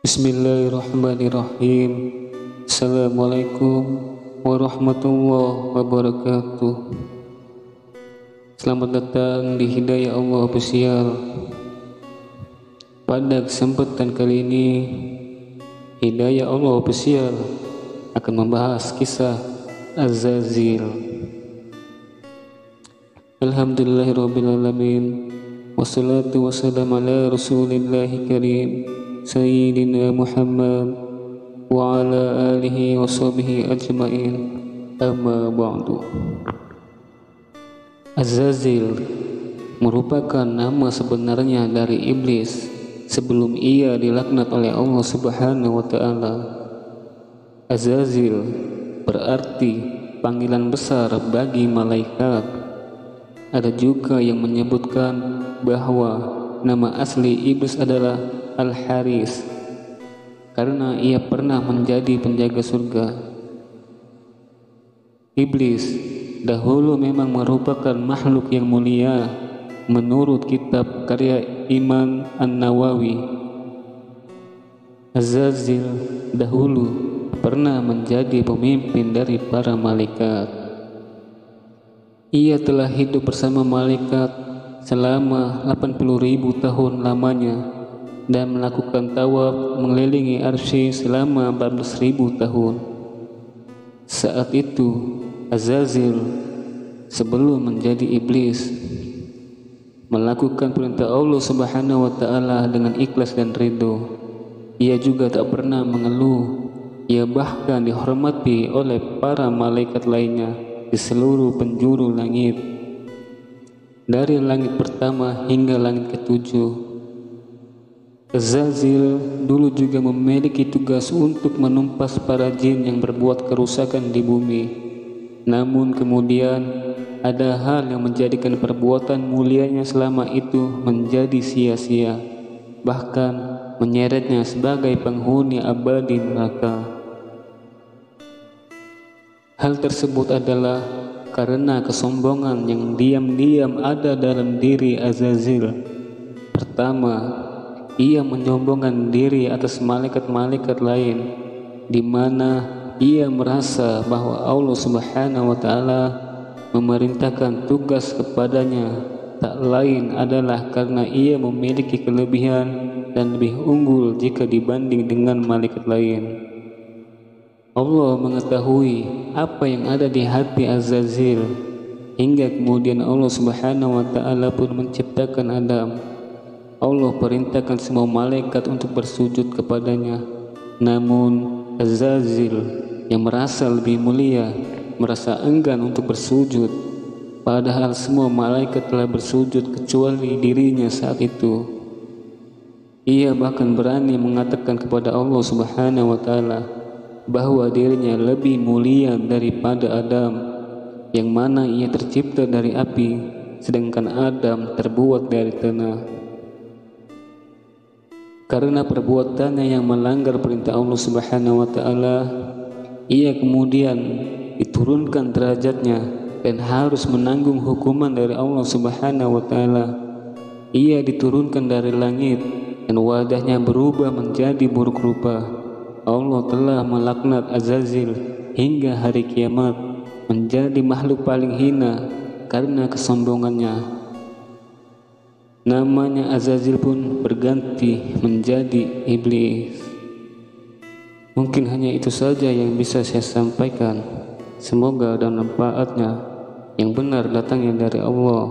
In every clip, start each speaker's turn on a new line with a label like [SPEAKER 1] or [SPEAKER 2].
[SPEAKER 1] Bismillahirrahmanirrahim. Assalamualaikum warahmatullahi wabarakatuh. Selamat datang di Hidayah Allah Official. Pada kesempatan kali ini Hidayah Allah Official akan membahas kisah Azazil Alhamdulillahirrahmanirrahim Wassalatu wassalamu ala rasulillahi karim Wa ala alihi wa sahbihi ajma'in. Amma ba'du. Azazil merupakan nama sebenarnya dari iblis sebelum ia dilaknat oleh Allah Subhanahu wa taala. Azazil berarti panggilan besar bagi malaikat. Ada juga yang menyebutkan bahwa nama asli iblis adalah Al-Haris karena ia pernah menjadi penjaga surga. Iblis dahulu memang merupakan makhluk yang mulia menurut kitab karya Imam An-Nawawi. Azazil dahulu pernah menjadi pemimpin dari para malaikat. Ia telah hidup bersama malaikat selama 80 ribu tahun lamanya dan melakukan tawaf mengelilingi arsy selama 14 ribu tahun. Saat itu, Azazil sebelum menjadi iblis melakukan perintah Allah Subhanahu wa taala dengan ikhlas dan ridho. Ia juga tak pernah mengeluh. Ia bahkan dihormati oleh para malaikat lainnya di seluruh penjuru langit dari langit pertama hingga langit ketujuh Zazil dulu juga memiliki tugas untuk menumpas para jin yang berbuat kerusakan di bumi. Namun kemudian ada hal yang menjadikan perbuatan mulianya selama itu menjadi sia-sia, bahkan menyeretnya sebagai penghuni abadi neraka. Hal tersebut adalah karena kesombongan yang diam-diam ada dalam diri Azazil. Pertama, ia menyombongkan diri atas malaikat-malaikat lain, di mana ia merasa bahwa Allah Subhanahu wa Ta'ala memerintahkan tugas kepadanya, tak lain adalah karena ia memiliki kelebihan dan lebih unggul jika dibanding dengan malaikat lain. Allah mengetahui apa yang ada di hati Azazil hingga kemudian Allah Subhanahu wa taala pun menciptakan Adam. Allah perintahkan semua malaikat untuk bersujud kepadanya. Namun Azazil yang merasa lebih mulia merasa enggan untuk bersujud padahal semua malaikat telah bersujud kecuali dirinya saat itu. Ia bahkan berani mengatakan kepada Allah Subhanahu wa taala, bahwa dirinya lebih mulia daripada Adam yang mana ia tercipta dari api sedangkan Adam terbuat dari tanah karena perbuatannya yang melanggar perintah Allah Subhanahu wa taala ia kemudian diturunkan derajatnya dan harus menanggung hukuman dari Allah Subhanahu wa taala ia diturunkan dari langit dan wajahnya berubah menjadi buruk rupa Allah telah melaknat Azazil hingga hari kiamat menjadi makhluk paling hina karena kesombongannya. Namanya Azazil pun berganti menjadi iblis. Mungkin hanya itu saja yang bisa saya sampaikan. Semoga dan manfaatnya yang benar datangnya dari Allah,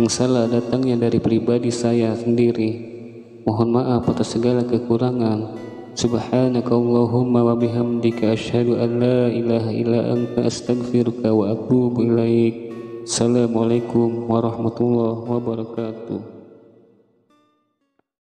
[SPEAKER 1] yang salah datangnya dari pribadi saya sendiri. Mohon maaf atas segala kekurangan. Subhanakallahumma wa bihamdika asyhadu an la ilaha illa anta astaghfiruka wa atubu ilaik. Assalamualaikum warahmatullahi wabarakatuh.